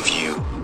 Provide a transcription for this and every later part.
give you.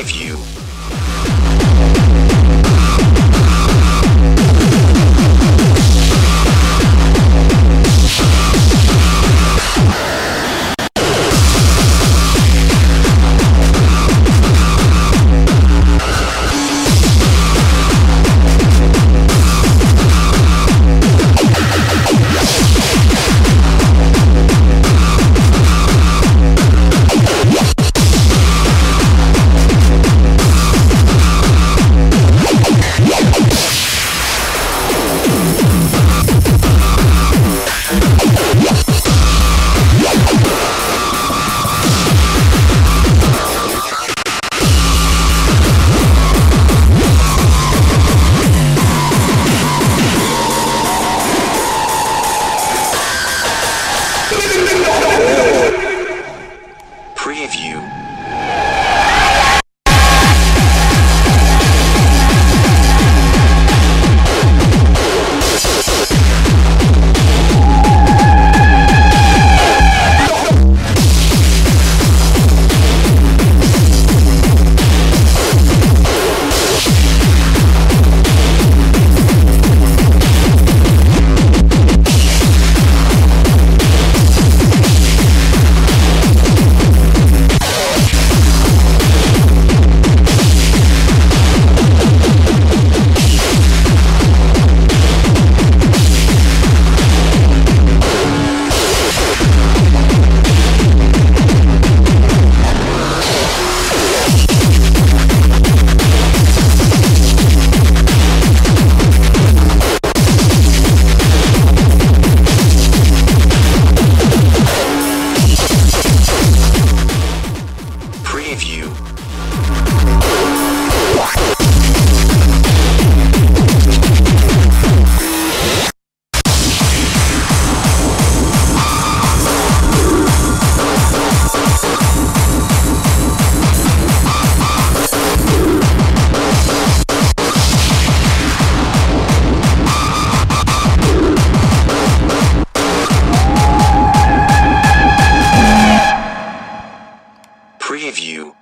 Preview. Preview.